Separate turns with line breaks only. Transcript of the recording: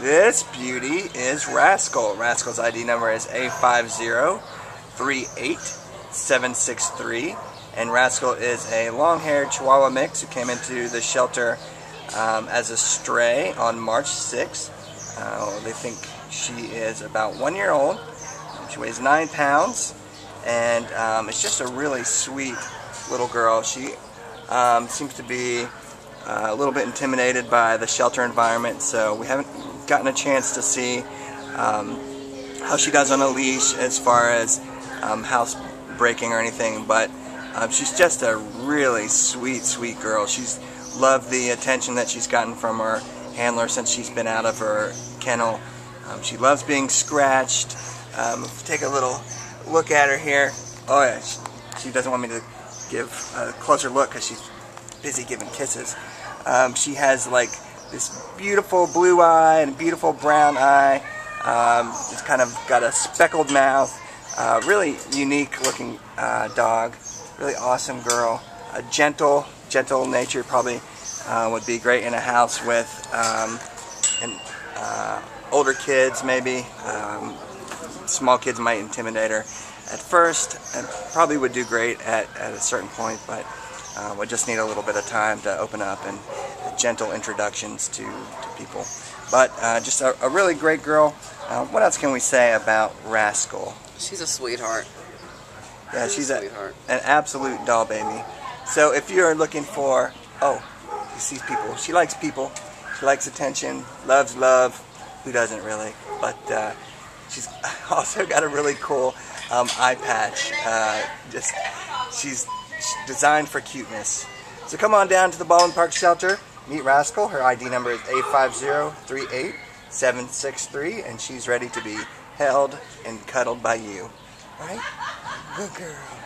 This beauty is Rascal. Rascal's ID number is A5038763. And Rascal is a long-haired Chihuahua mix who came into the shelter um, as a stray on March 6th. Uh, they think she is about one year old. She weighs nine pounds. And um, it's just a really sweet little girl. She um, seems to be uh, a little bit intimidated by the shelter environment, so we haven't gotten a chance to see um, how she does on a leash as far as um, house breaking or anything, but um, she's just a really sweet, sweet girl. She's loved the attention that she's gotten from her handler since she's been out of her kennel. Um, she loves being scratched. Um, take a little look at her here. Oh yeah, she, she doesn't want me to give a closer look because she's busy giving kisses. Um, she has like this beautiful blue eye and beautiful brown eye. Um, it's kind of got a speckled mouth. Uh, really unique looking uh, dog. Really awesome girl. A gentle, gentle nature probably uh, would be great in a house with um, and, uh, older kids maybe. Um, small kids might intimidate her at first and probably would do great at, at a certain point, but uh, we just need a little bit of time to open up and gentle introductions to, to people. But uh, just a, a, really great girl. Uh, what else can we say about Rascal?
She's a sweetheart.
Yeah, she's, a, a an absolute doll baby. So if you're looking for, oh, she sees people. She likes people. She likes attention, loves love. Who doesn't really? But uh, she's also got a really cool um, eye patch. Uh, just she's designed for cuteness. So come on down to the Baldwin Park Shelter. Meet Rascal. Her ID number is A5038763, and she's ready to be held and cuddled by you. Right? Good girl.